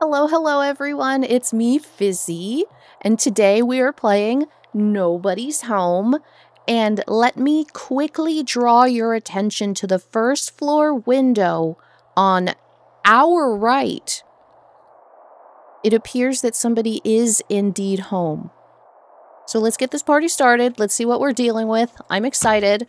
Hello, hello, everyone. It's me, Fizzi, and today we are playing Nobody's Home. And let me quickly draw your attention to the first floor window on our right. It appears that somebody is indeed home. So let's get this party started. Let's see what we're dealing with. I'm excited.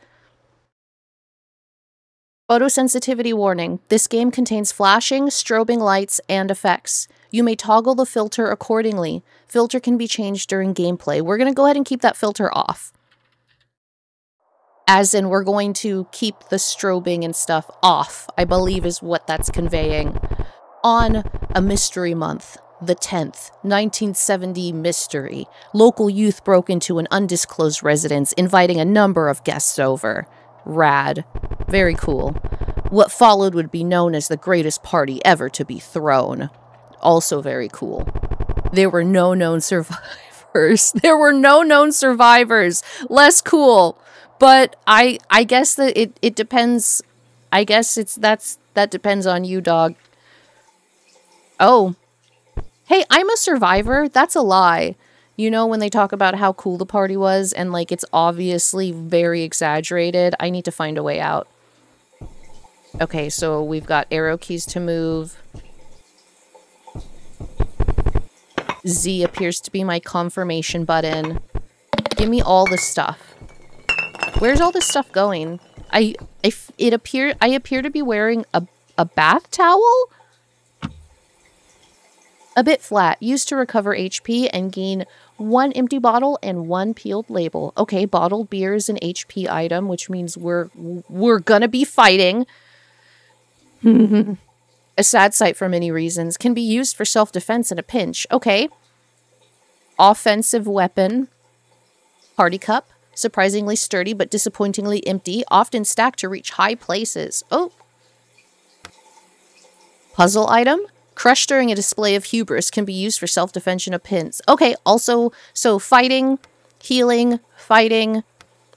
Photosensitivity warning. This game contains flashing, strobing lights, and effects. You may toggle the filter accordingly. Filter can be changed during gameplay. We're going to go ahead and keep that filter off. As in, we're going to keep the strobing and stuff off, I believe is what that's conveying. On a mystery month, the 10th, 1970 mystery, local youth broke into an undisclosed residence, inviting a number of guests over. Rad. Very cool. What followed would be known as the greatest party ever to be thrown. Also very cool. There were no known survivors. There were no known survivors. Less cool. But I I guess that it, it depends. I guess it's that's that depends on you, dog. Oh. Hey, I'm a survivor. That's a lie. You know, when they talk about how cool the party was and like it's obviously very exaggerated, I need to find a way out. Okay, so we've got arrow keys to move. Z appears to be my confirmation button. Give me all the stuff. Where's all this stuff going? I, I it appear I appear to be wearing a a bath towel a bit flat, used to recover HP and gain one empty bottle and one peeled label. Okay, bottled beer is an HP item, which means we're we're gonna be fighting. a sad sight for many reasons. Can be used for self-defense in a pinch. Okay. Offensive weapon. Party cup. Surprisingly sturdy but disappointingly empty, often stacked to reach high places. Oh. Puzzle item. Crushed during a display of hubris can be used for self-defense of pins. Okay, also, so fighting, healing, fighting,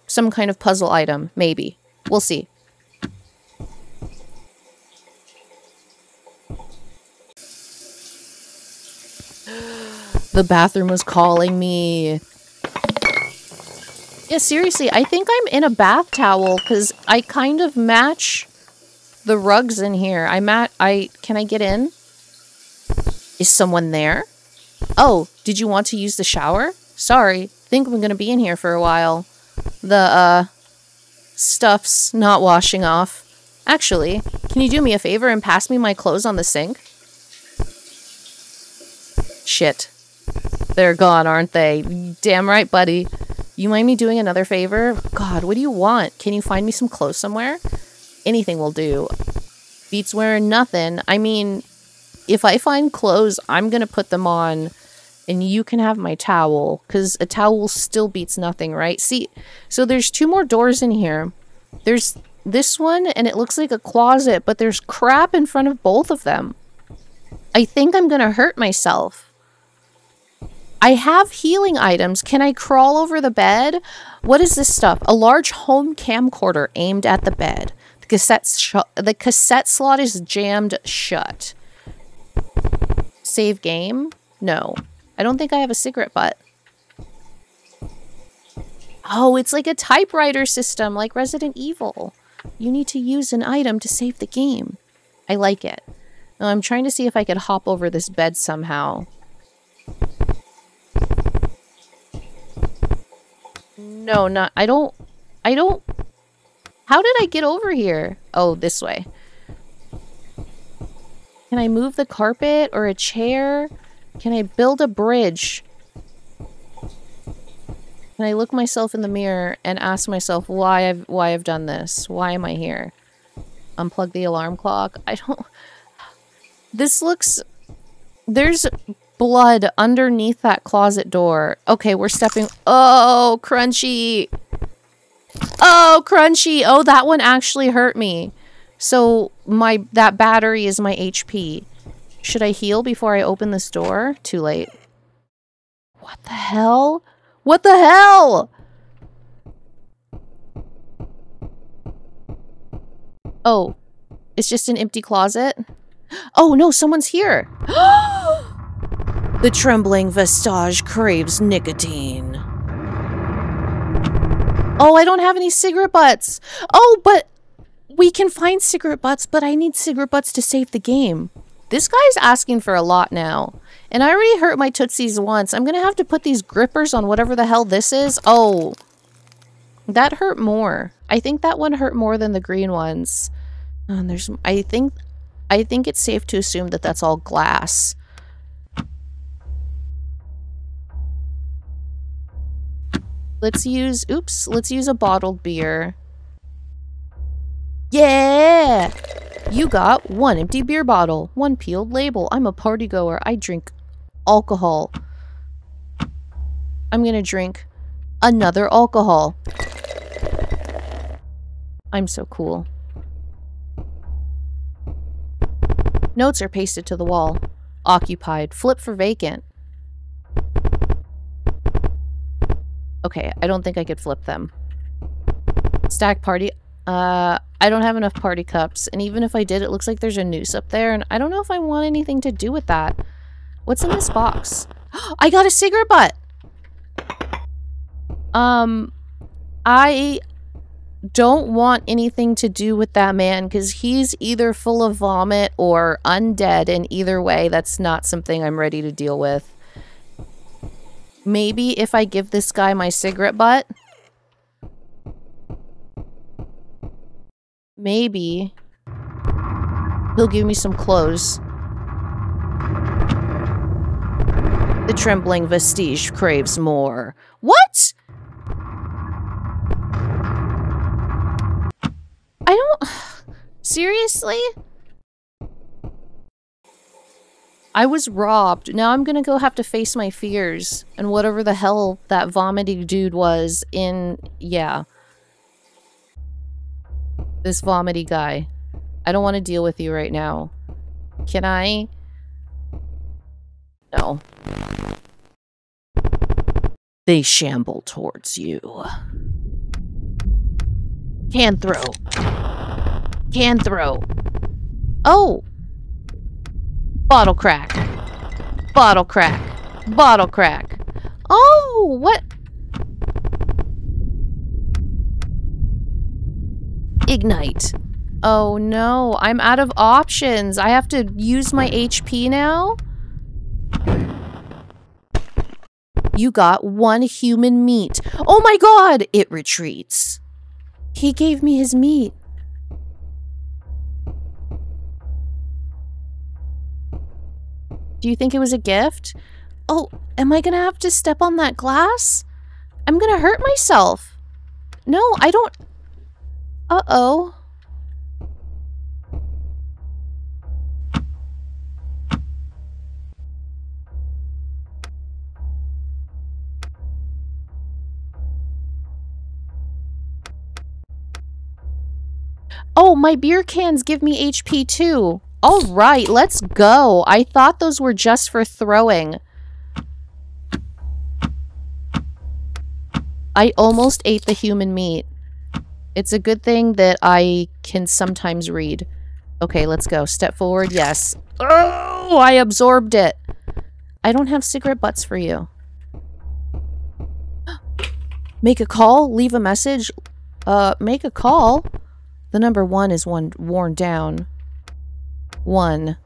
some kind of puzzle item, maybe. We'll see. the bathroom was calling me. Yeah, seriously, I think I'm in a bath towel because I kind of match the rugs in here. I mat I can I get in? Is someone there? Oh, did you want to use the shower? Sorry, think I'm gonna be in here for a while. The, uh, stuff's not washing off. Actually, can you do me a favor and pass me my clothes on the sink? Shit. They're gone, aren't they? Damn right, buddy. You mind me doing another favor? God, what do you want? Can you find me some clothes somewhere? Anything will do. Beats wearing nothing. I mean, if I find clothes, I'm going to put them on and you can have my towel because a towel still beats nothing, right? See, so there's two more doors in here. There's this one and it looks like a closet, but there's crap in front of both of them. I think I'm going to hurt myself. I have healing items. Can I crawl over the bed? What is this stuff? A large home camcorder aimed at the bed. The cassette, the cassette slot is jammed shut. Save game? No. I don't think I have a cigarette butt. Oh, it's like a typewriter system, like Resident Evil. You need to use an item to save the game. I like it. Now, I'm trying to see if I could hop over this bed somehow. No, not... I don't... I don't... How did I get over here? Oh, this way. Can I move the carpet or a chair? Can I build a bridge? Can I look myself in the mirror and ask myself why I've why I've done this? Why am I here? Unplug the alarm clock. I don't This looks there's blood underneath that closet door. Okay, we're stepping Oh, crunchy. Oh, crunchy. Oh, that one actually hurt me. So my that battery is my HP. Should I heal before I open this door? Too late. What the hell? What the hell? Oh, it's just an empty closet? Oh no, someone's here. The trembling vestige craves nicotine. Oh, I don't have any cigarette butts. Oh, but we can find cigarette butts, but I need cigarette butts to save the game. This guy's asking for a lot now. And I already hurt my Tootsies once. I'm going to have to put these grippers on whatever the hell this is. Oh, that hurt more. I think that one hurt more than the green ones. Oh, and there's, I think, I think it's safe to assume that that's all glass. Let's use, oops, let's use a bottled beer. Yeah! You got one empty beer bottle, one peeled label. I'm a party goer. I drink alcohol. I'm gonna drink another alcohol. I'm so cool. Notes are pasted to the wall. Occupied. Flip for vacant. Okay, I don't think I could flip them. Stack party. Uh, I don't have enough party cups, and even if I did, it looks like there's a noose up there, and I don't know if I want anything to do with that. What's in this box? I got a cigarette butt! Um, I don't want anything to do with that man, because he's either full of vomit or undead, and either way, that's not something I'm ready to deal with. Maybe if I give this guy my cigarette butt. Maybe he'll give me some clothes. The trembling vestige craves more. What? I don't... Seriously? I was robbed. Now I'm gonna go have to face my fears and whatever the hell that vomiting dude was in... Yeah. This vomity guy. I don't want to deal with you right now. Can I? No. They shamble towards you. Can throw. Can throw. Oh! Bottle crack. Bottle crack. Bottle crack. Oh, what? Ignite. Oh no, I'm out of options. I have to use my HP now? You got one human meat. Oh my god! It retreats. He gave me his meat. Do you think it was a gift? Oh, am I gonna have to step on that glass? I'm gonna hurt myself. No, I don't... Uh-oh. Oh, my beer cans give me HP too. All right, let's go. I thought those were just for throwing. I almost ate the human meat. It's a good thing that I can sometimes read. Okay, let's go. Step forward. Yes. Oh, I absorbed it. I don't have cigarette butts for you. Make a call? Leave a message? Uh, make a call? The number one is one worn down. One.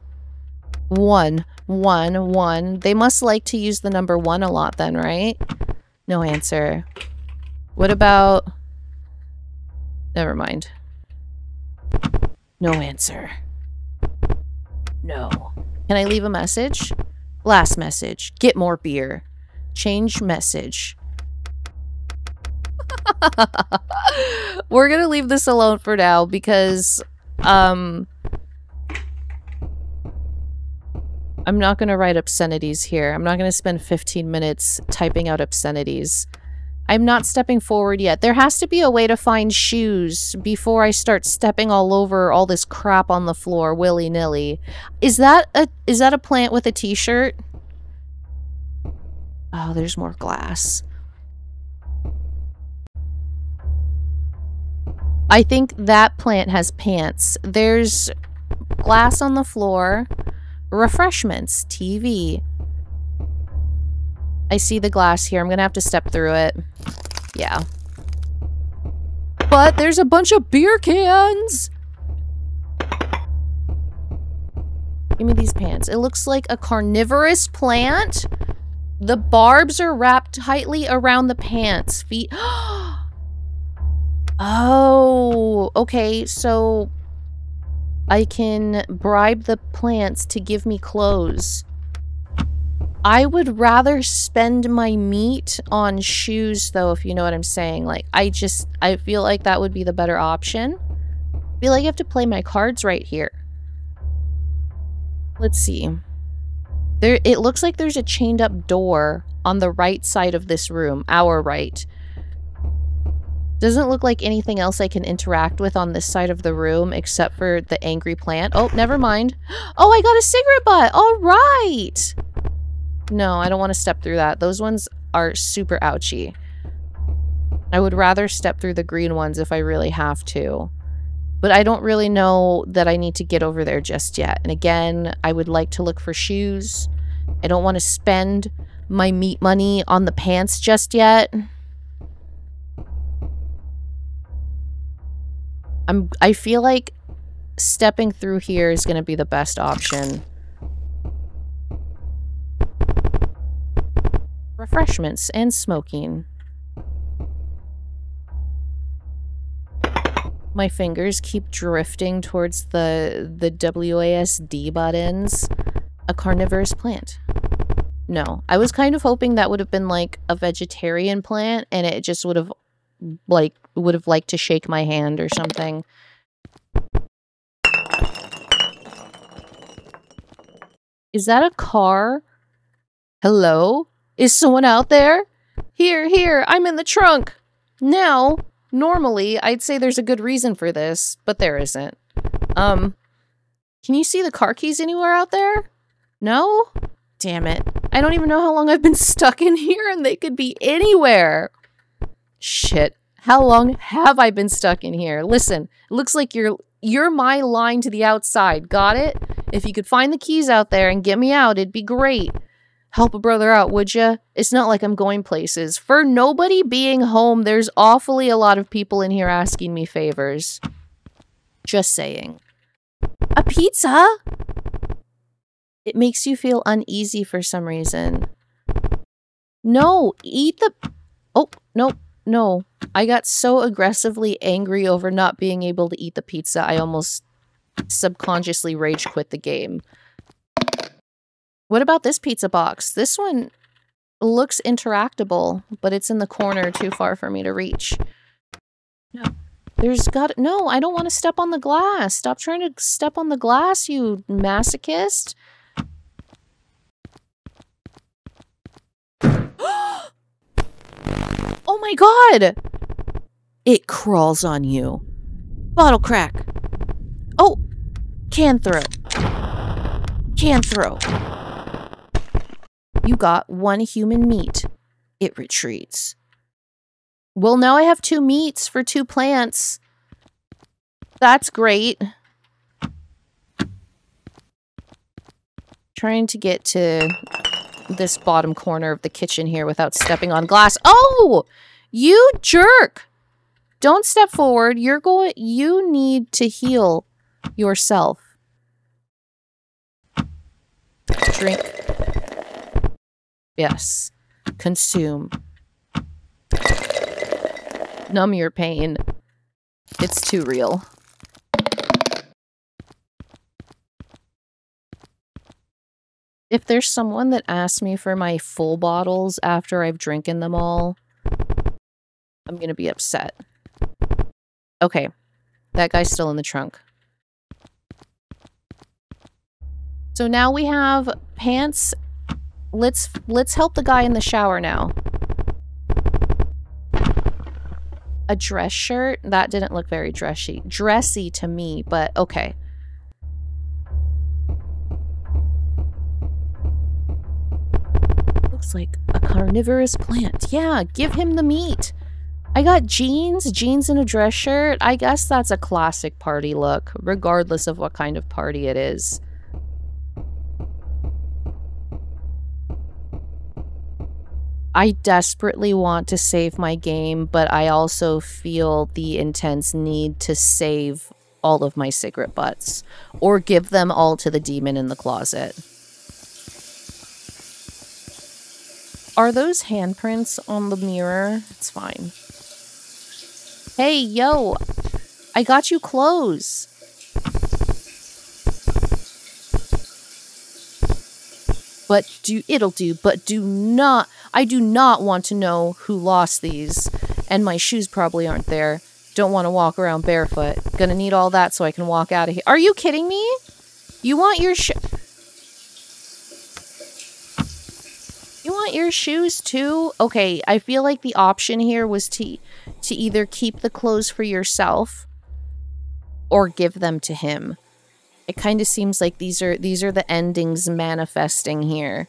One. One. One. They must like to use the number one a lot then, right? No answer. What about... Never mind. No answer. No. Can I leave a message? Last message. Get more beer. Change message. We're gonna leave this alone for now because, um, I'm not going to write obscenities here. I'm not going to spend 15 minutes typing out obscenities. I'm not stepping forward yet. There has to be a way to find shoes before I start stepping all over all this crap on the floor willy-nilly. Is that a is that a plant with a t-shirt? Oh, there's more glass. I think that plant has pants. There's glass on the floor refreshments, TV. I see the glass here. I'm gonna have to step through it. Yeah. But there's a bunch of beer cans! Give me these pants. It looks like a carnivorous plant. The barbs are wrapped tightly around the pants. Feet. oh, okay. So I can bribe the plants to give me clothes. I would rather spend my meat on shoes, though, if you know what I'm saying. Like, I just, I feel like that would be the better option. I feel like I have to play my cards right here. Let's see. There, it looks like there's a chained up door on the right side of this room, our right. Doesn't look like anything else I can interact with on this side of the room except for the angry plant. Oh, never mind. Oh, I got a cigarette butt. All right. No, I don't want to step through that. Those ones are super ouchy. I would rather step through the green ones if I really have to. But I don't really know that I need to get over there just yet. And again, I would like to look for shoes. I don't want to spend my meat money on the pants just yet. I'm I feel like stepping through here is going to be the best option. Refreshments and smoking. My fingers keep drifting towards the, the WASD buttons. A carnivorous plant. No, I was kind of hoping that would have been like a vegetarian plant and it just would have like would have liked to shake my hand or something. Is that a car? Hello? Is someone out there? Here, here, I'm in the trunk. Now, normally, I'd say there's a good reason for this, but there isn't. Um, can you see the car keys anywhere out there? No? Damn it. I don't even know how long I've been stuck in here and they could be anywhere. Shit. How long have I been stuck in here? Listen, it looks like you're you're my line to the outside. Got it? If you could find the keys out there and get me out, it'd be great. Help a brother out, would you? It's not like I'm going places. For nobody being home, there's awfully a lot of people in here asking me favors. Just saying. A pizza? It makes you feel uneasy for some reason. No, eat the... Oh, no, no. I got so aggressively angry over not being able to eat the pizza, I almost subconsciously rage quit the game. What about this pizza box? This one looks interactable, but it's in the corner too far for me to reach. No. There's got- No, I don't want to step on the glass. Stop trying to step on the glass, you masochist. oh my god! It crawls on you. Bottle crack. Oh! Can throw. Can throw. You got one human meat. It retreats. Well, now I have two meats for two plants. That's great. Trying to get to this bottom corner of the kitchen here without stepping on glass. Oh! You jerk! Don't step forward. You're going you need to heal yourself. Drink Yes. Consume. Numb your pain. It's too real. If there's someone that asks me for my full bottles after I've drinking them all, I'm gonna be upset. Okay. That guy's still in the trunk. So now we have pants let's let's help the guy in the shower now. A dress shirt? That didn't look very dressy. Dressy to me, but okay. Looks like a carnivorous plant. Yeah, give him the meat. I got jeans, jeans and a dress shirt. I guess that's a classic party look, regardless of what kind of party it is. I desperately want to save my game, but I also feel the intense need to save all of my cigarette butts or give them all to the demon in the closet. Are those handprints on the mirror? It's fine. Hey, yo, I got you clothes. But do it'll do, but do not I do not want to know who lost these. And my shoes probably aren't there. Don't want to walk around barefoot. Gonna need all that so I can walk out of here. Are you kidding me? You want your sh- You want your shoes too? Okay, I feel like the option here was to to either keep the clothes for yourself or give them to him. It kind of seems like these are these are the endings manifesting here.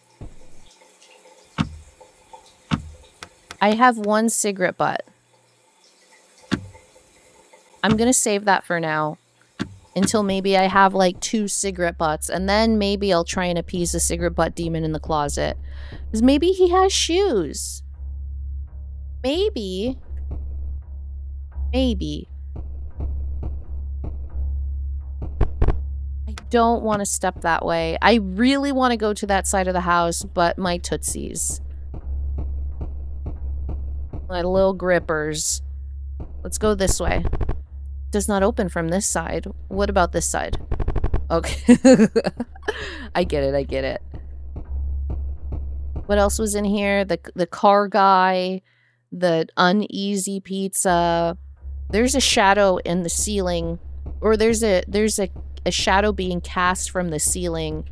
I have one cigarette butt. I'm going to save that for now. Until maybe I have like two cigarette butts. And then maybe I'll try and appease the cigarette butt demon in the closet. Because maybe he has shoes. Maybe. Maybe. Don't want to step that way. I really want to go to that side of the house, but my tootsies. My little grippers. Let's go this way. Does not open from this side. What about this side? Okay. I get it, I get it. What else was in here? The the car guy, the uneasy pizza. There's a shadow in the ceiling or there's a there's a, a shadow being cast from the ceiling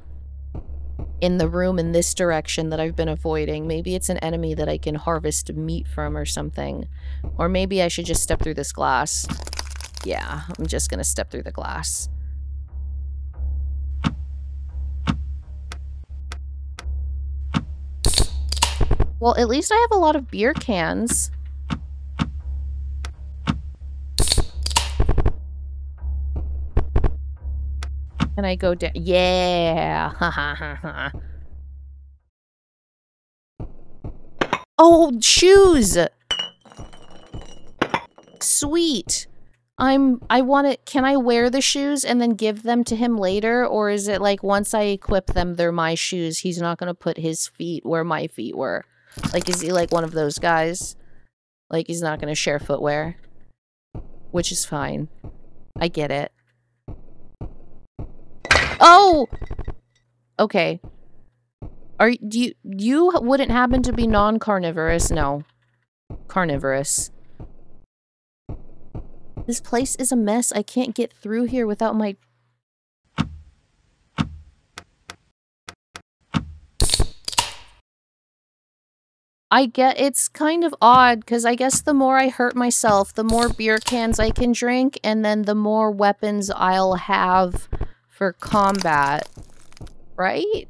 in the room in this direction that I've been avoiding. Maybe it's an enemy that I can harvest meat from or something. Or maybe I should just step through this glass. Yeah, I'm just gonna step through the glass. Well, at least I have a lot of beer cans. Can I go down? Yeah. oh, shoes. Sweet. I'm I want to can I wear the shoes and then give them to him later or is it like once I equip them they're my shoes he's not going to put his feet where my feet were like is he like one of those guys like he's not going to share footwear which is fine I get it Oh! Okay. Are do you you wouldn't happen to be non-carnivorous? No. Carnivorous. This place is a mess. I can't get through here without my I get it's kind of odd because I guess the more I hurt myself, the more beer cans I can drink, and then the more weapons I'll have for combat, right?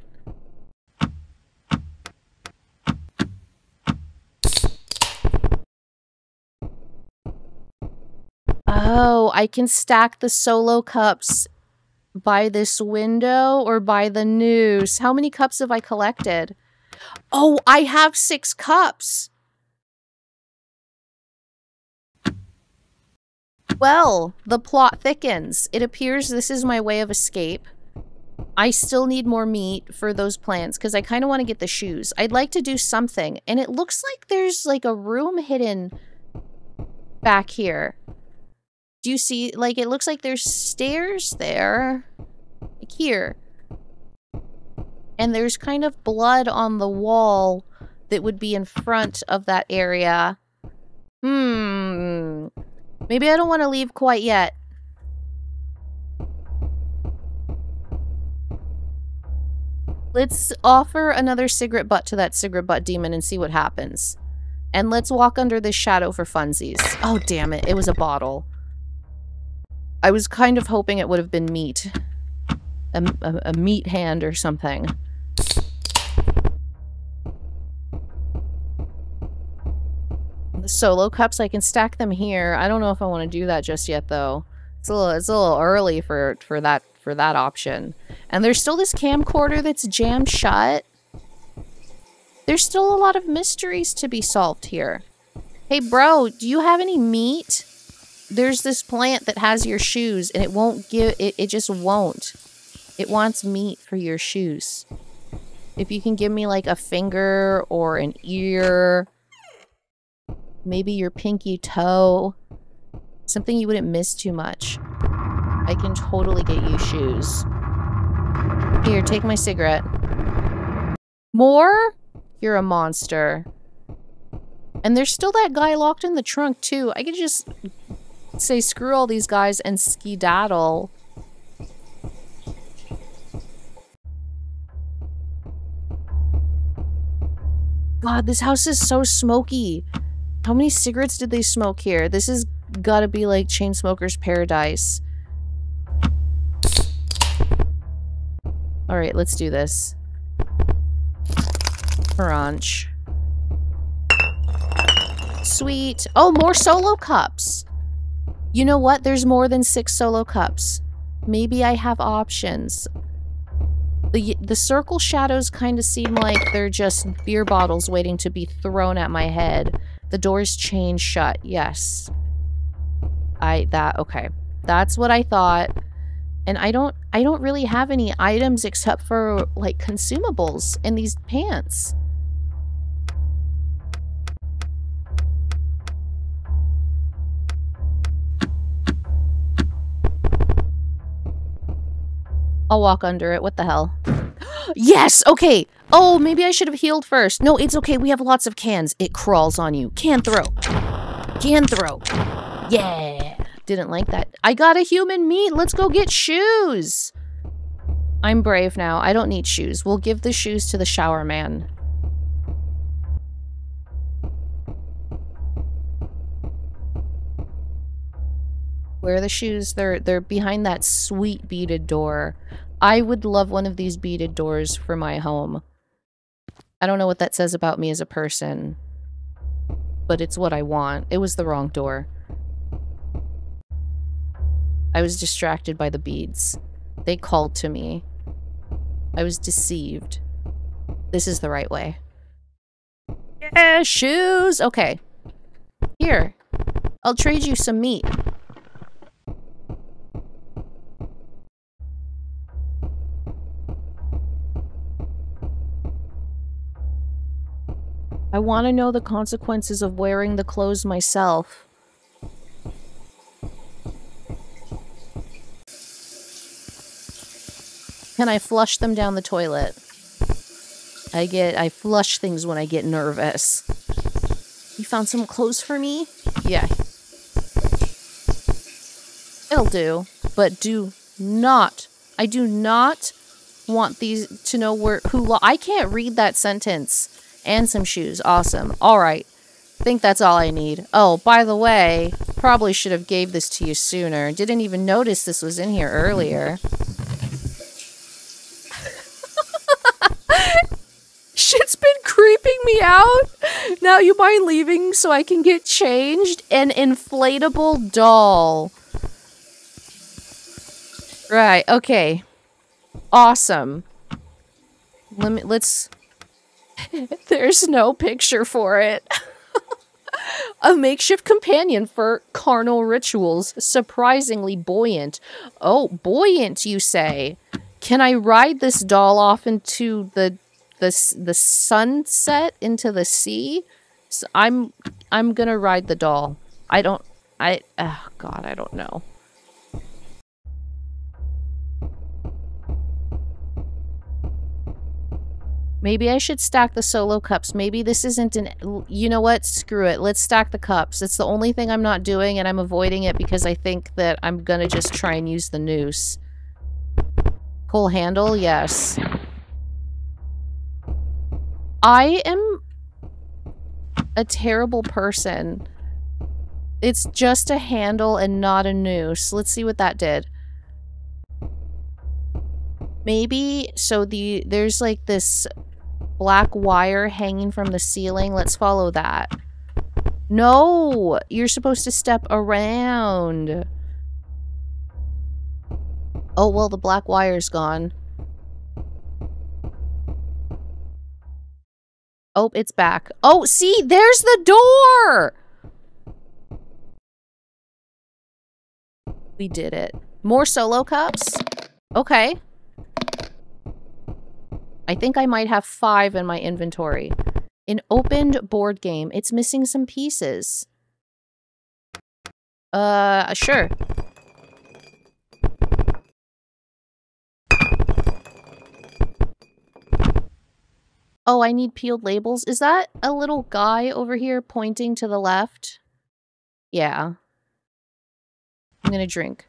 Oh, I can stack the solo cups by this window or by the noose. How many cups have I collected? Oh, I have six cups. Well, the plot thickens. It appears this is my way of escape. I still need more meat for those plants because I kind of want to get the shoes. I'd like to do something. And it looks like there's like a room hidden back here. Do you see? Like, it looks like there's stairs there. Like here. And there's kind of blood on the wall that would be in front of that area. Hmm. Maybe I don't want to leave quite yet. Let's offer another cigarette butt to that cigarette butt demon and see what happens. And let's walk under this shadow for funsies. Oh, damn it. It was a bottle. I was kind of hoping it would have been meat. A, a, a meat hand or something. The solo cups, I can stack them here. I don't know if I want to do that just yet, though. It's a little, it's a little early for, for that for that option. And there's still this camcorder that's jammed shut. There's still a lot of mysteries to be solved here. Hey, bro, do you have any meat? There's this plant that has your shoes and it won't give, it, it just won't. It wants meat for your shoes. If you can give me like a finger or an ear, maybe your pinky toe, something you wouldn't miss too much. I can totally get you shoes. Here, take my cigarette. More? You're a monster. And there's still that guy locked in the trunk, too. I could just say screw all these guys and skedaddle. God, this house is so smoky. How many cigarettes did they smoke here? This has gotta be like chain smoker's paradise. Alright, let's do this. Crunch. Sweet. Oh, more solo cups. You know what? There's more than six solo cups. Maybe I have options. The, the circle shadows kind of seem like they're just beer bottles waiting to be thrown at my head. The door's chain shut. Yes. I, that, okay. That's what I thought. And I don't, I don't really have any items except for, like, consumables in these pants. I'll walk under it. What the hell? Yes! Okay! Oh, maybe I should have healed first. No, it's okay. We have lots of cans. It crawls on you. Can throw. Can throw. Yeah! Didn't like that. I got a human meat. Let's go get shoes! I'm brave now. I don't need shoes. We'll give the shoes to the shower man. Where are the shoes? They're they're behind that sweet beaded door. I would love one of these beaded doors for my home. I don't know what that says about me as a person, but it's what I want. It was the wrong door. I was distracted by the beads. They called to me. I was deceived. This is the right way. Yeah, shoes! Okay. Here. I'll trade you some meat. I want to know the consequences of wearing the clothes myself. Can I flush them down the toilet? I get, I flush things when I get nervous. You found some clothes for me? Yeah. It'll do, but do not, I do not want these to know where, who, I can't read that sentence. And some shoes. Awesome. All right. think that's all I need. Oh, by the way, probably should have gave this to you sooner. Didn't even notice this was in here earlier. Shit's been creeping me out. Now you mind leaving so I can get changed? An inflatable doll. Right, okay. Awesome. Let me, let's There's no picture for it. a makeshift companion for carnal rituals, surprisingly buoyant. Oh, buoyant, you say? Can I ride this doll off into the the the sunset into the sea? So I'm I'm gonna ride the doll. I don't. I. Oh God, I don't know. Maybe I should stack the solo cups. Maybe this isn't an... You know what? Screw it. Let's stack the cups. It's the only thing I'm not doing, and I'm avoiding it because I think that I'm gonna just try and use the noose. Pull handle? Yes. I am a terrible person. It's just a handle and not a noose. Let's see what that did. Maybe, so the, there's like this black wire hanging from the ceiling. Let's follow that. No! You're supposed to step around. Oh, well, the black wire's gone. Oh, it's back. Oh, see, there's the door! We did it. More solo cups? Okay. I think I might have five in my inventory. An opened board game. It's missing some pieces. Uh, sure. Oh, I need peeled labels. Is that a little guy over here pointing to the left? Yeah. I'm gonna drink.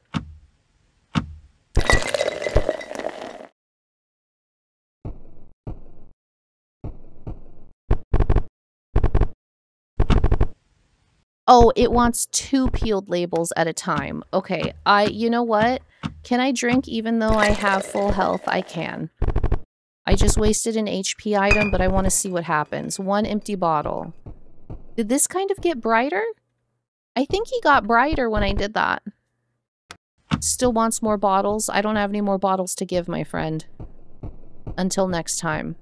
Oh, it wants two peeled labels at a time. Okay, I, you know what? Can I drink even though I have full health? I can. I just wasted an HP item, but I want to see what happens. One empty bottle. Did this kind of get brighter? I think he got brighter when I did that. Still wants more bottles. I don't have any more bottles to give, my friend. Until next time.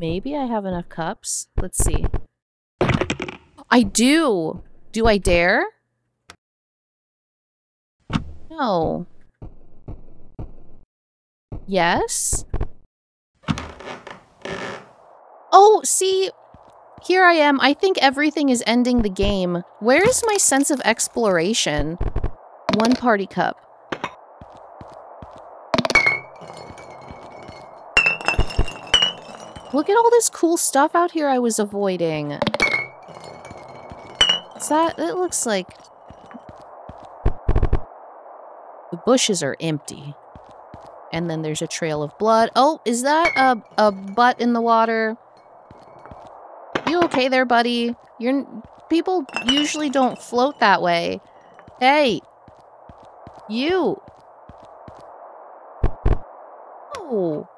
Maybe I have enough cups. Let's see. I do! Do I dare? No. Yes? Oh, see, here I am. I think everything is ending the game. Where is my sense of exploration? One party cup. Look at all this cool stuff out here I was avoiding. Is that? It looks like... The bushes are empty. And then there's a trail of blood. Oh, is that a, a butt in the water? You okay there, buddy? You're... People usually don't float that way. Hey! You! Oh!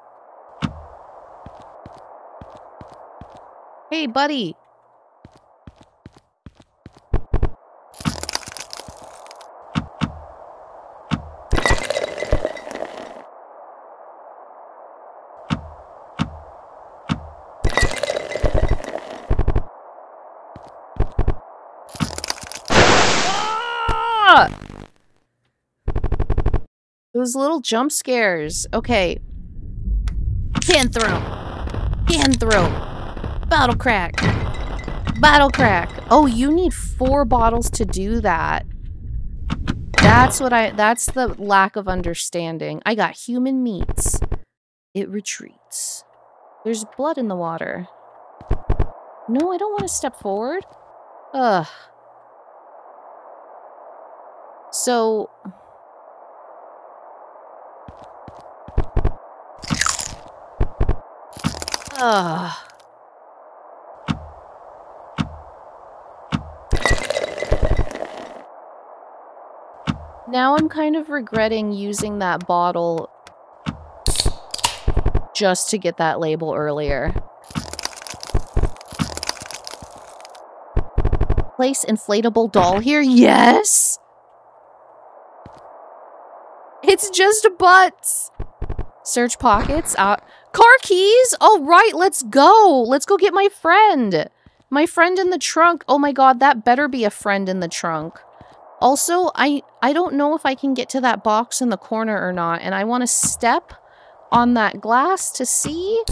Hey, buddy. Ah! Those little jump scares. Okay. Can throw. Can throw. Bottle crack. Bottle crack. Oh, you need four bottles to do that. That's what I, that's the lack of understanding. I got human meats. It retreats. There's blood in the water. No, I don't want to step forward. Ugh. So... Ugh. Now I'm kind of regretting using that bottle just to get that label earlier. Place inflatable doll here? Yes! It's just butts! Search pockets. Uh, car keys? All right, let's go. Let's go get my friend. My friend in the trunk. Oh my god, that better be a friend in the trunk. Also, I, I don't know if I can get to that box in the corner or not, and I want to step on that glass to see.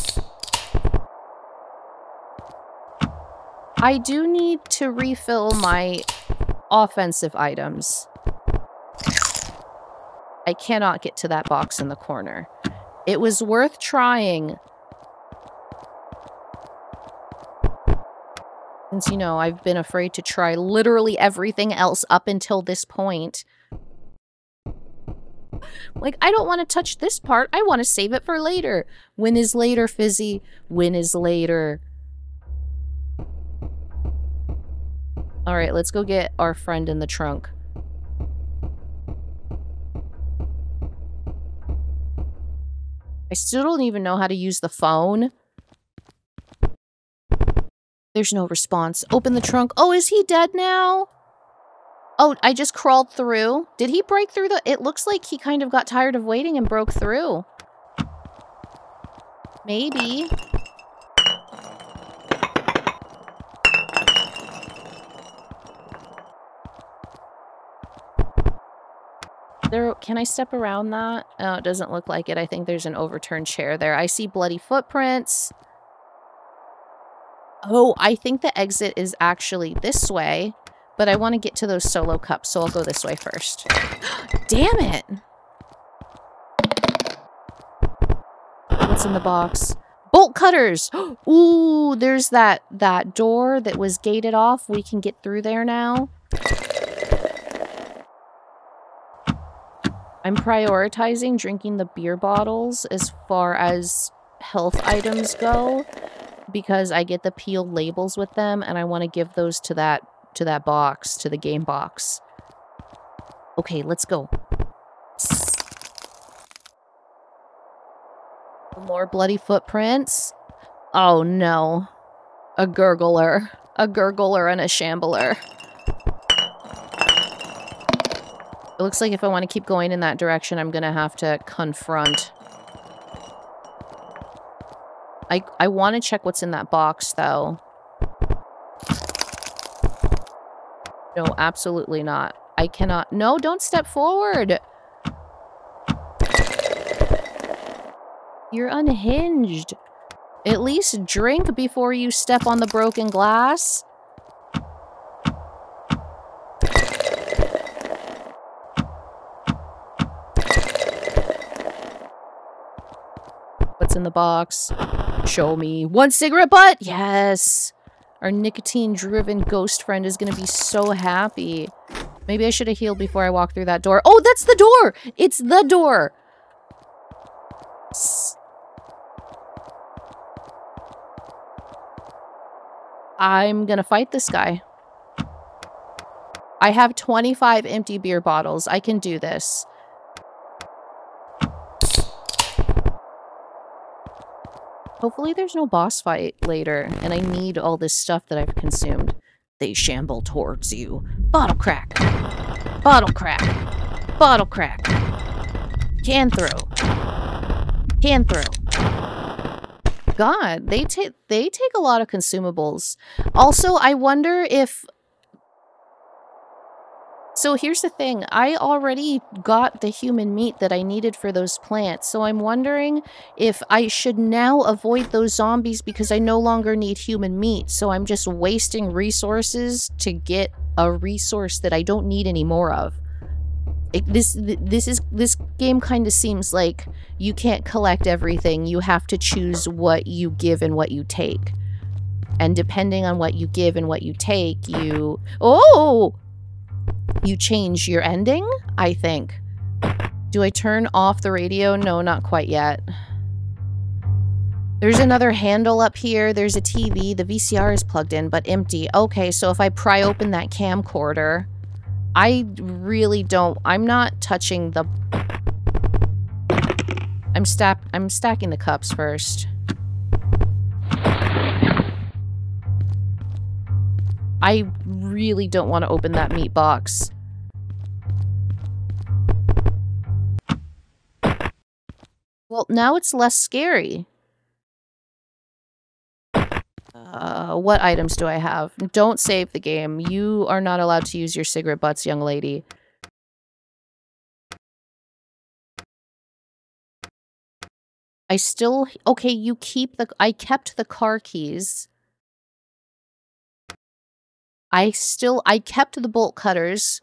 I do need to refill my offensive items. I cannot get to that box in the corner. It was worth trying Since, you know, I've been afraid to try literally everything else up until this point. Like, I don't want to touch this part. I want to save it for later. When is later, Fizzi? When is later? Alright, let's go get our friend in the trunk. I still don't even know how to use the phone. There's no response. Open the trunk. Oh, is he dead now? Oh, I just crawled through. Did he break through the... It looks like he kind of got tired of waiting and broke through. Maybe. There, can I step around that? Oh, it doesn't look like it. I think there's an overturned chair there. I see bloody footprints. Oh, I think the exit is actually this way, but I want to get to those solo cups, so I'll go this way first. Damn it! What's in the box? Bolt cutters! Ooh, there's that, that door that was gated off. We can get through there now. I'm prioritizing drinking the beer bottles as far as health items go because I get the peeled labels with them and I want to give those to that to that box, to the game box. Okay, let's go. More bloody footprints. Oh no. A gurgler. A gurgler and a shambler. It looks like if I want to keep going in that direction, I'm going to have to confront. I, I want to check what's in that box, though. No, absolutely not. I cannot. No, don't step forward. You're unhinged. At least drink before you step on the broken glass. What's in the box? Show me. One cigarette butt? Yes. Our nicotine-driven ghost friend is to be so happy. Maybe I should have healed before I walked through that door. Oh, that's the door! It's the door! I'm gonna fight this guy. I have 25 empty beer bottles. I can do this. Hopefully there's no boss fight later, and I need all this stuff that I've consumed. They shamble towards you. Bottle crack. Bottle crack. Bottle crack. Can throw. Can throw. God, they take they take a lot of consumables. Also, I wonder if so here's the thing. I already got the human meat that I needed for those plants. So I'm wondering if I should now avoid those zombies because I no longer need human meat. So I'm just wasting resources to get a resource that I don't need any more of. It, this this is this game kind of seems like you can't collect everything. You have to choose what you give and what you take. And depending on what you give and what you take, you... Oh! You change your ending, I think. Do I turn off the radio? No, not quite yet. There's another handle up here. There's a TV. The VCR is plugged in, but empty. Okay, so if I pry open that camcorder, I really don't... I'm not touching the... I'm, stack, I'm stacking the cups first. I really don't want to open that meat box. Well, now it's less scary. Uh, what items do I have? Don't save the game. You are not allowed to use your cigarette butts, young lady. I still... Okay, you keep the... I kept the car keys. I still, I kept the bolt cutters.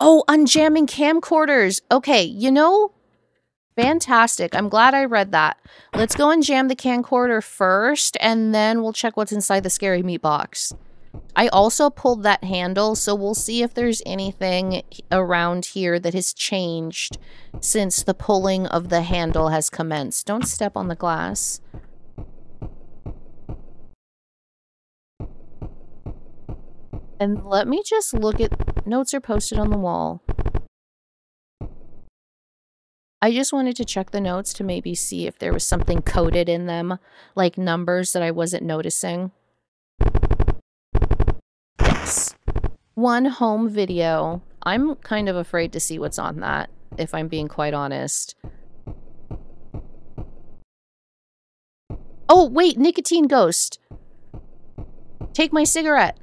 Oh, unjamming camcorders. Okay, you know, fantastic. I'm glad I read that. Let's go and jam the camcorder first, and then we'll check what's inside the scary meat box. I also pulled that handle, so we'll see if there's anything around here that has changed since the pulling of the handle has commenced. Don't step on the glass. And let me just look at notes are posted on the wall. I just wanted to check the notes to maybe see if there was something coded in them, like numbers that I wasn't noticing. Yes. One home video. I'm kind of afraid to see what's on that, if I'm being quite honest. Oh, wait, Nicotine Ghost. Take my cigarette.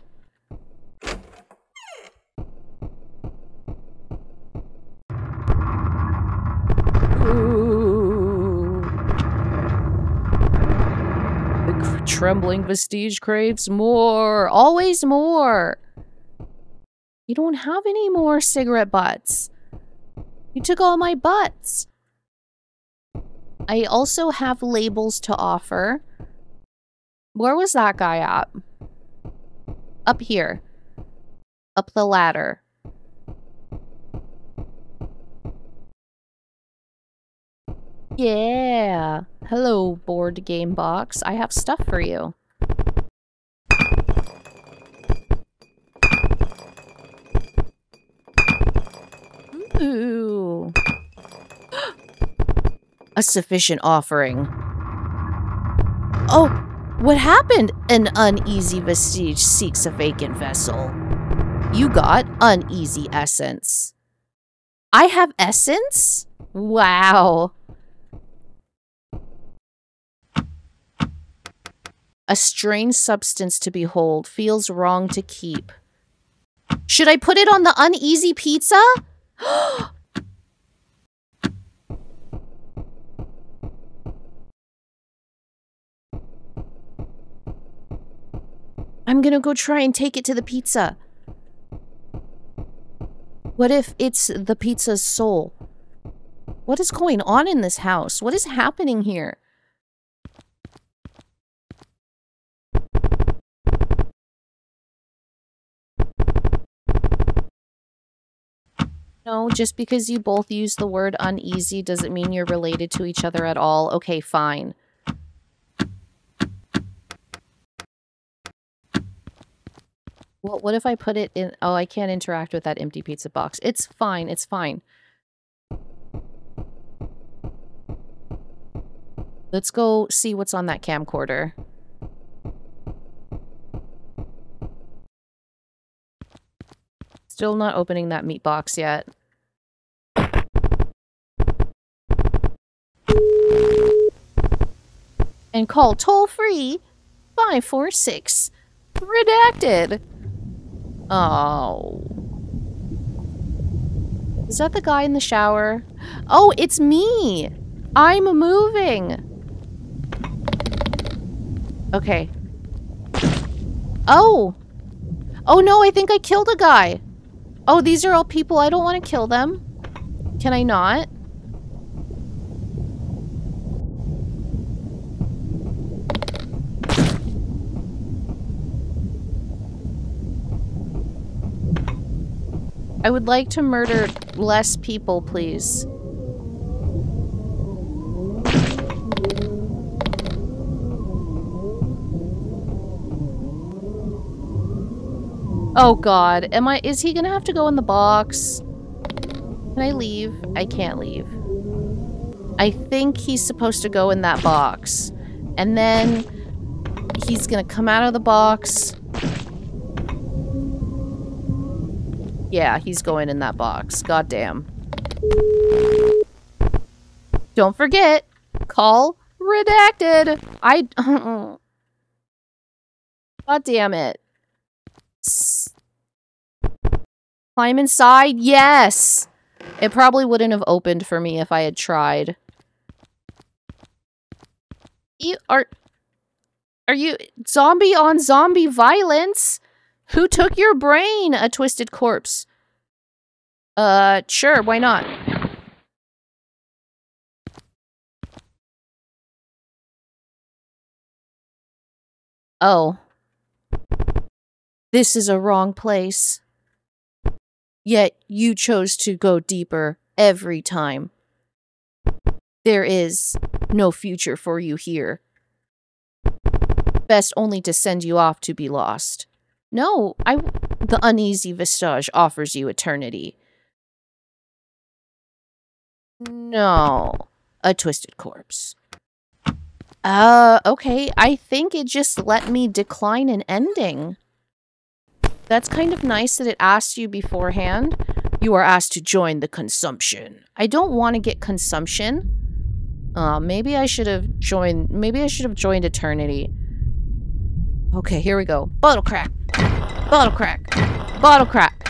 Trembling vestige craves more. Always more. You don't have any more cigarette butts. You took all my butts. I also have labels to offer. Where was that guy at? Up here. Up the ladder. Yeah. Hello, board game box. I have stuff for you. Ooh. A sufficient offering. Oh, what happened? An uneasy vestige seeks a vacant vessel. You got uneasy essence. I have essence? Wow. A strange substance to behold feels wrong to keep. Should I put it on the uneasy pizza? I'm gonna go try and take it to the pizza. What if it's the pizza's soul? What is going on in this house? What is happening here? No, just because you both use the word uneasy doesn't mean you're related to each other at all. Okay, fine. Well, what if I put it in... Oh, I can't interact with that empty pizza box. It's fine. It's fine. Let's go see what's on that camcorder. Still not opening that meat box yet. And call toll free 546 redacted. Oh. Is that the guy in the shower? Oh, it's me. I'm moving. Okay. Oh. Oh no, I think I killed a guy. Oh, these are all people. I don't want to kill them. Can I not? I would like to murder less people, please. Oh god, am I- is he gonna have to go in the box? Can I leave? I can't leave. I think he's supposed to go in that box. And then he's gonna come out of the box. Yeah, he's going in that box. God damn. Don't forget, call redacted. I. God damn it. Climb inside? Yes! It probably wouldn't have opened for me if I had tried. You are... Are you... Zombie on zombie violence? Who took your brain? A twisted corpse. Uh, sure, why not? Oh. This is a wrong place. Yet you chose to go deeper every time. There is no future for you here. Best only to send you off to be lost. No, I. The uneasy vestige offers you eternity. No, a twisted corpse. Uh, okay. I think it just let me decline an ending. That's kind of nice that it asks you beforehand. You are asked to join the consumption. I don't want to get consumption. Uh, maybe I should have joined, maybe I should have joined Eternity. Okay, here we go. Bottle crack. Bottle crack. Bottle crack.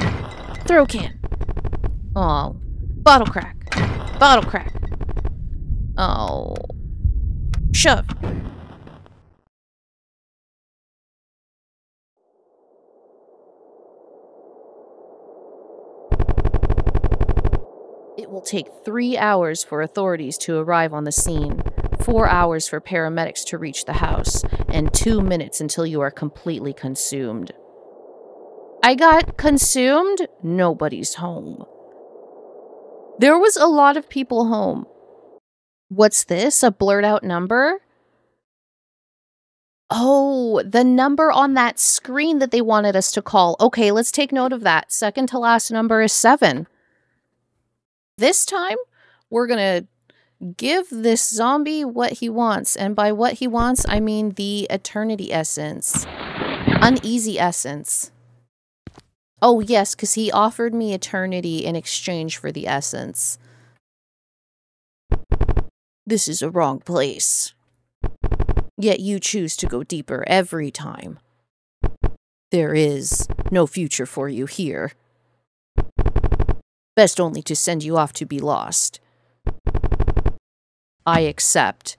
Throw can. Oh. Bottle crack. Bottle crack. Oh. Shove. It will take three hours for authorities to arrive on the scene, four hours for paramedics to reach the house, and two minutes until you are completely consumed. I got consumed? Nobody's home. There was a lot of people home. What's this? A blurred out number? Oh, the number on that screen that they wanted us to call. Okay, let's take note of that. Second to last number is seven. This time, we're going to give this zombie what he wants. And by what he wants, I mean the eternity essence. Uneasy essence. Oh, yes, because he offered me eternity in exchange for the essence. This is a wrong place. Yet you choose to go deeper every time. There is no future for you here. Best only to send you off to be lost. I accept.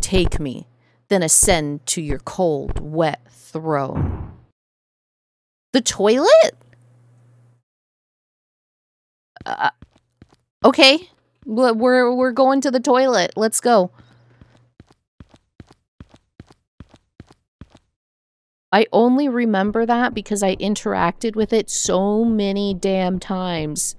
Take me, then ascend to your cold, wet throne. The toilet? Uh, okay. We're we're going to the toilet. Let's go. I only remember that because I interacted with it so many damn times.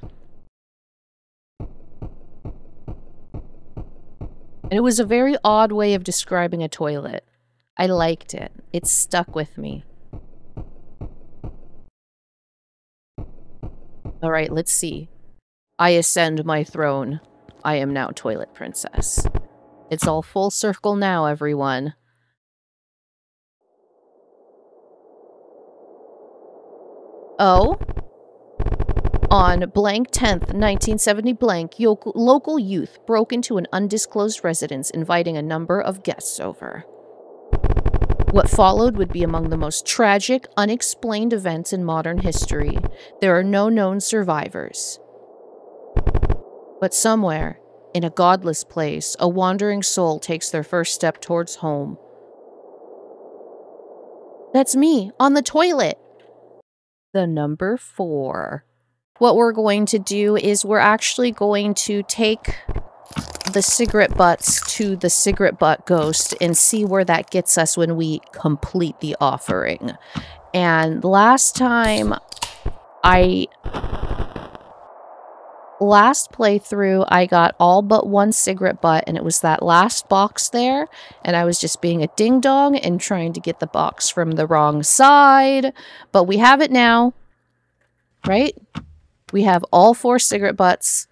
And it was a very odd way of describing a toilet. I liked it. It stuck with me. All right, let's see. I ascend my throne. I am now Toilet Princess. It's all full circle now, everyone. Oh? On blank 10th, 1970 blank, local youth broke into an undisclosed residence inviting a number of guests over. What followed would be among the most tragic, unexplained events in modern history. There are no known survivors. But somewhere, in a godless place, a wandering soul takes their first step towards home. That's me, on the toilet. The number four what we're going to do is we're actually going to take the cigarette butts to the cigarette butt ghost and see where that gets us when we complete the offering. And last time I last playthrough I got all but one cigarette butt and it was that last box there. And I was just being a ding dong and trying to get the box from the wrong side. But we have it now right we have all four cigarette butts.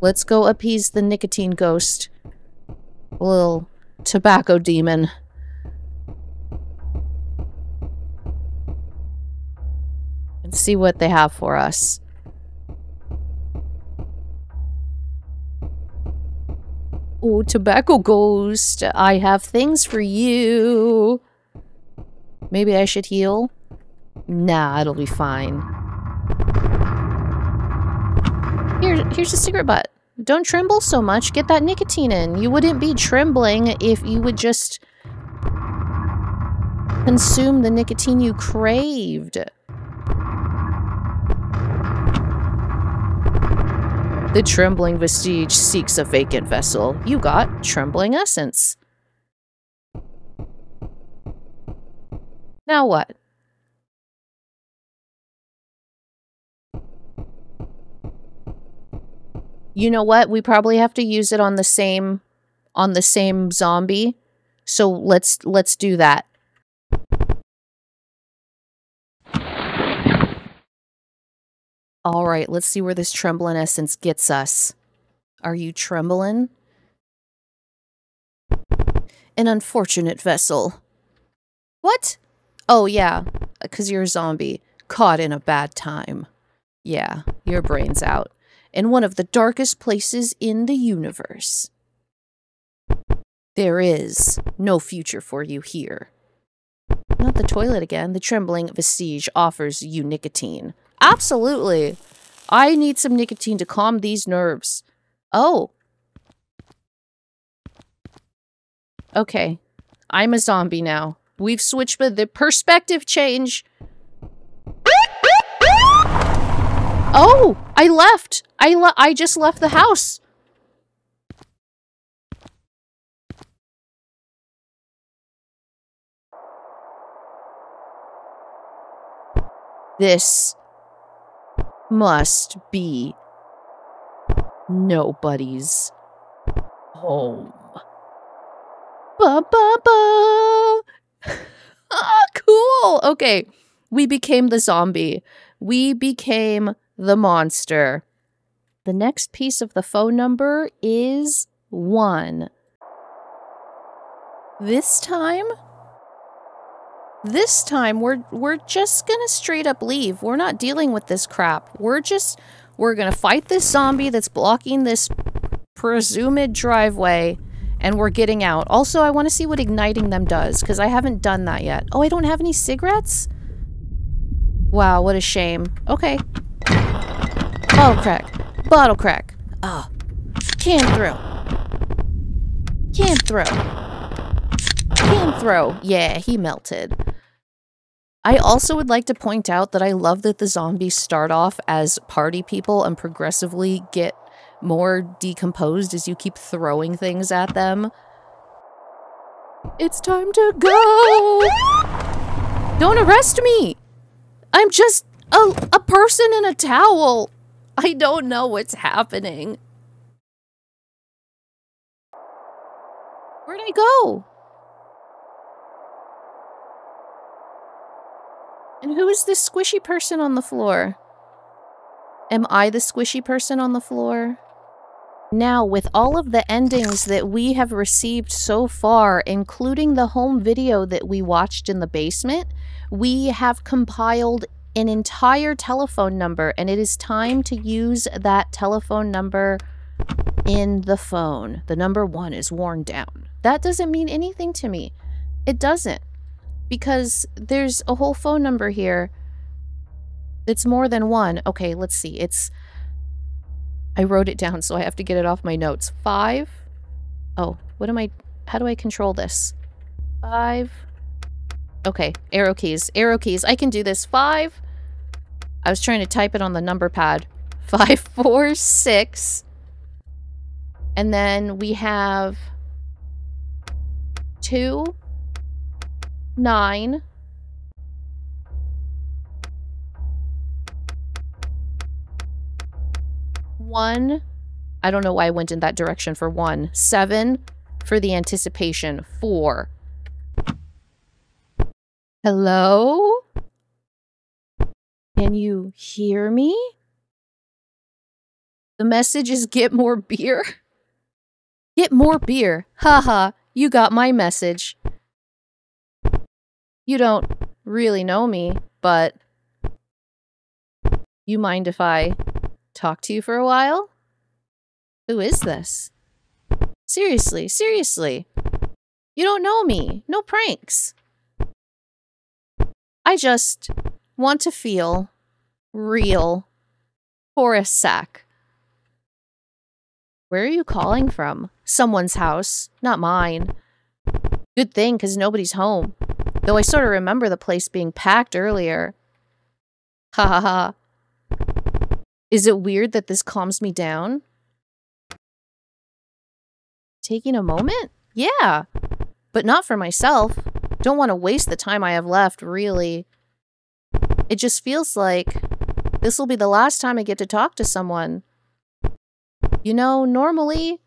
Let's go appease the nicotine ghost. Little tobacco demon. And see what they have for us. Oh, tobacco ghost, I have things for you. Maybe I should heal? Nah, it'll be fine. Here, here's a cigarette butt. Don't tremble so much. Get that nicotine in. You wouldn't be trembling if you would just consume the nicotine you craved. The trembling vestige seeks a vacant vessel. You got trembling essence. Now what? You know what? We probably have to use it on the same on the same zombie. So let's let's do that. All right, let's see where this trembling essence gets us. Are you trembling? An unfortunate vessel. What? Oh, yeah. because you're a zombie caught in a bad time. Yeah, your brain's out. In one of the darkest places in the universe. There is no future for you here. Not the toilet again. The trembling vestige offers you nicotine. Absolutely. I need some nicotine to calm these nerves. Oh. Okay. I'm a zombie now. We've switched with the perspective change. Oh, I left. I le I just left the house. This must be nobody's home. Ba ba ba. ah, cool. Okay. We became the zombie. We became the monster. The next piece of the phone number is 1. This time this time we're we're just going to straight up leave. We're not dealing with this crap. We're just we're going to fight this zombie that's blocking this presumed driveway and we're getting out. Also, I want to see what igniting them does because I haven't done that yet. Oh, I don't have any cigarettes? Wow, what a shame. Okay. Bottle crack. Bottle crack. Ah. Oh. Can throw. Can throw. Can throw. Yeah, he melted. I also would like to point out that I love that the zombies start off as party people and progressively get more decomposed as you keep throwing things at them. It's time to go! Don't arrest me! I'm just a, a person in a towel. I don't know what's happening. Where'd I go? And who is this squishy person on the floor? Am I the squishy person on the floor? Now, with all of the endings that we have received so far, including the home video that we watched in the basement, we have compiled an entire telephone number, and it is time to use that telephone number in the phone. The number one is worn down. That doesn't mean anything to me. It doesn't. Because there's a whole phone number here It's more than one. Okay, let's see. It's I wrote it down, so I have to get it off my notes. Five. Oh, what am I? How do I control this? Five. Okay, arrow keys. Arrow keys. I can do this. Five. I was trying to type it on the number pad. Five, four, six. And then we have two, nine, One, I don't know why I went in that direction for one. Seven for the anticipation. Four. Hello? Can you hear me? The message is get more beer. Get more beer. Haha, you got my message. You don't really know me, but you mind if I talk to you for a while? Who is this? Seriously, seriously. You don't know me. No pranks. I just want to feel real for a sec. Where are you calling from? Someone's house, not mine. Good thing, because nobody's home. Though I sort of remember the place being packed earlier. Ha ha ha. Is it weird that this calms me down? Taking a moment? Yeah. But not for myself. Don't want to waste the time I have left, really. It just feels like this will be the last time I get to talk to someone. You know, normally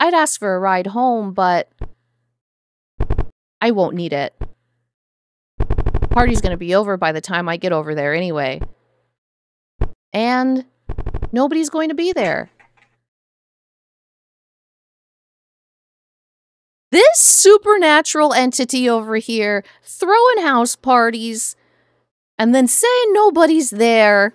I'd ask for a ride home, but I won't need it. Party's gonna be over by the time I get over there anyway and nobody's going to be there. This supernatural entity over here throwing house parties and then saying nobody's there.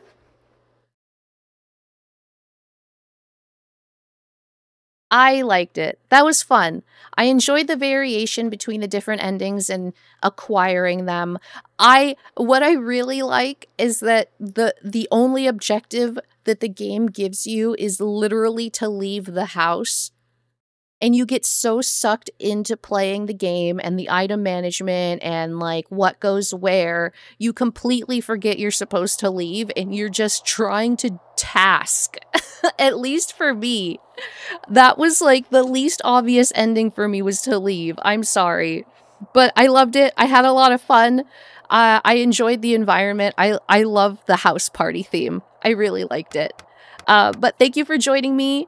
I liked it. That was fun. I enjoyed the variation between the different endings and acquiring them. I what I really like is that the the only objective that the game gives you is literally to leave the house. And you get so sucked into playing the game and the item management and like what goes where, you completely forget you're supposed to leave and you're just trying to task. At least for me. That was like the least obvious ending for me was to leave. I'm sorry. But I loved it. I had a lot of fun. Uh, I enjoyed the environment. I, I love the house party theme. I really liked it. Uh, but thank you for joining me.